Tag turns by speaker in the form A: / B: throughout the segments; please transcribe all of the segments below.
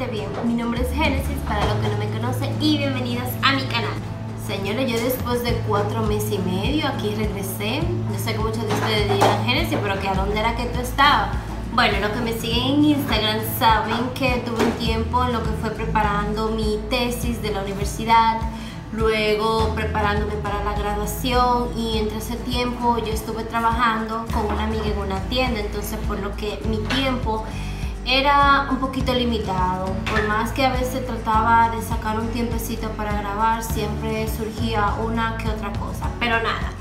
A: sumamente bien. Mi nombre es Génesis, para los que no me conocen, y bienvenidas a mi canal. Señores, yo después de cuatro meses y medio aquí regresé. Yo sé que muchos de ustedes dirán, Génesis, pero que ¿a dónde era que tú estabas? Bueno, los que me siguen en Instagram saben que tuve un tiempo en lo que fue preparando mi tesis de la universidad, luego preparándome para la graduación y entre ese tiempo yo estuve trabajando con una amiga en una tienda, entonces por lo que mi tiempo era un poquito limitado, por más que a veces trataba de sacar un tiempecito para grabar, siempre surgía una que otra cosa, pero nada.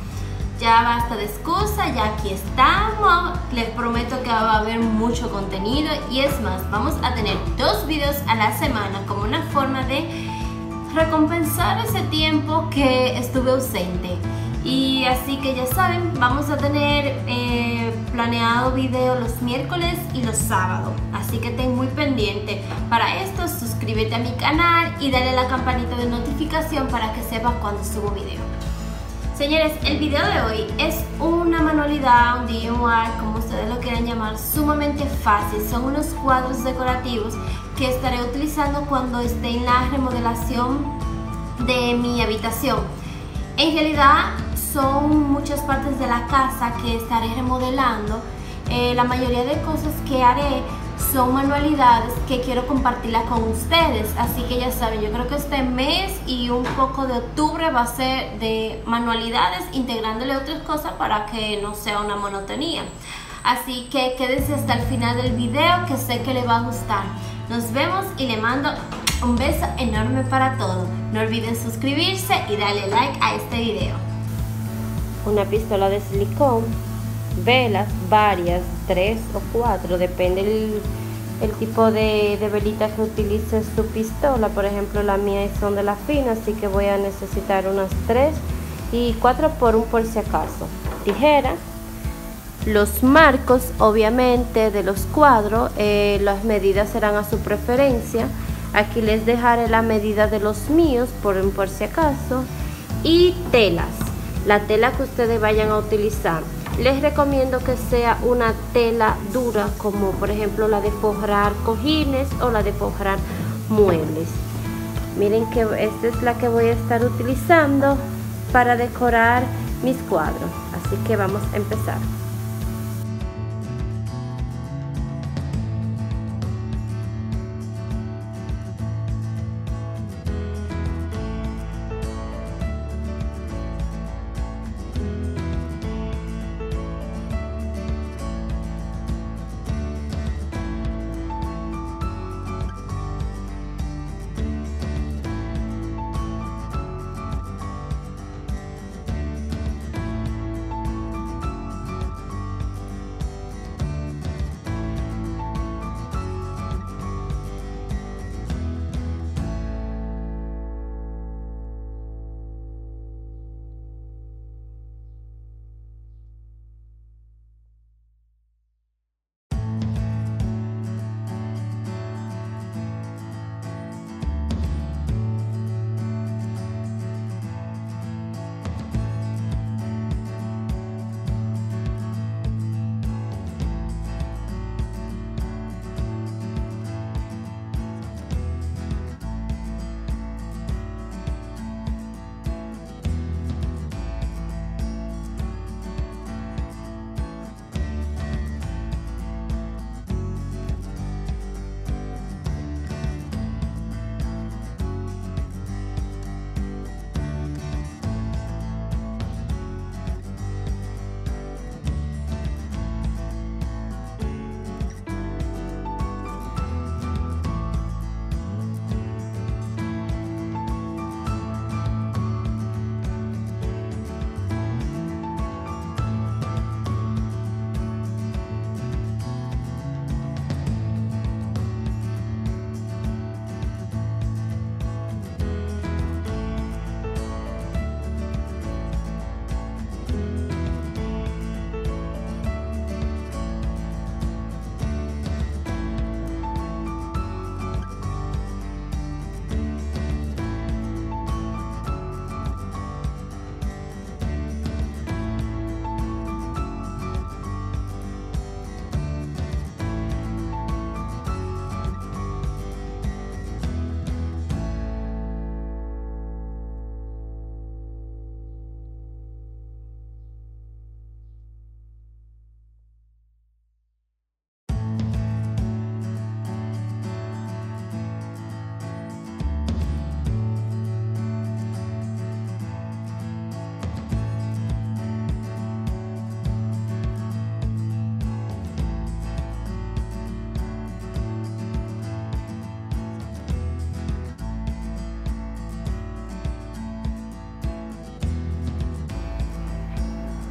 A: Ya basta de excusa, ya aquí estamos. Les prometo que va a haber mucho contenido y es más, vamos a tener dos videos a la semana como una forma de recompensar ese tiempo que estuve ausente. Y así que ya saben, vamos a tener eh, planeado video los miércoles y los sábados. Así que ten muy pendiente. Para esto, suscríbete a mi canal y dale la campanita de notificación para que sepas cuando subo video. Señores, el video de hoy es una manualidad, un DIY, como ustedes lo quieran llamar, sumamente fácil. Son unos cuadros decorativos que estaré utilizando cuando esté en la remodelación de mi habitación. En realidad son muchas partes de la casa que estaré remodelando. Eh, la mayoría de cosas que haré son manualidades que quiero compartirlas con ustedes. Así que ya saben, yo creo que este mes y un poco de octubre va a ser de manualidades, integrándole otras cosas para que no sea una monotonía. Así que quédense hasta el final del video que sé que le va a gustar. Nos vemos y le mando un beso enorme para todos. No olviden suscribirse y darle like a este video.
B: Una pistola de silicón, velas, varias, tres o cuatro, depende el, tipo de, de velita que utilice su pistola. Por ejemplo, la mía son de la fina, así que voy a necesitar unas tres y cuatro por un por si acaso. Tijera, los marcos obviamente de los cuadros eh, las medidas serán a su preferencia aquí les dejaré la medida de los míos por, por si acaso y telas la tela que ustedes vayan a utilizar les recomiendo que sea una tela dura como por ejemplo la de forrar cojines o la de forrar muebles. Miren que esta es la que voy a estar utilizando para decorar mis cuadros. Así que vamos a empezar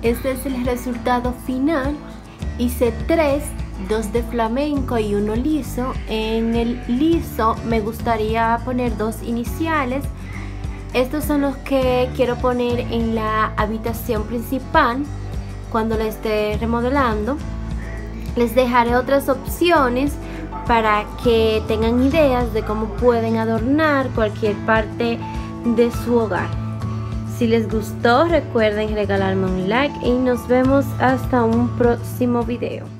A: este es el resultado final. Hice tres, dos de flamenco y uno liso. En el liso me gustaría poner dos iniciales. Estos son los que quiero poner en la habitación principal cuando la esté remodelando. Les dejaré otras opciones para que tengan ideas de cómo pueden adornar cualquier parte de su hogar. Si les gustó recuerden regalarme un like y nos vemos hasta un próximo video.